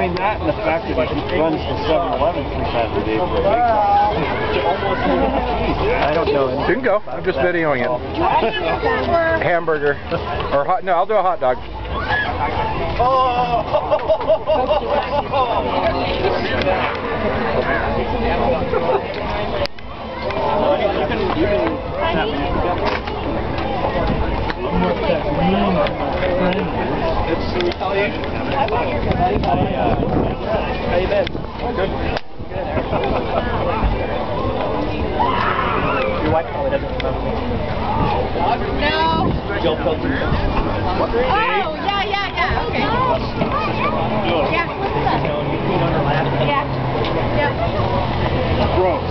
Between that and the fact that he runs the 7-Eleven three times a day for a week. I don't know. You can go. I'm just videoing it. Hamburger. Or hot, no, I'll do a hot dog. It's the retaliation. How you been? Good. Your wife probably doesn't remember me. No. Jill Pilgrim. Oh, yeah, yeah, yeah. Okay. Yeah. Yeah. Yep. Gross.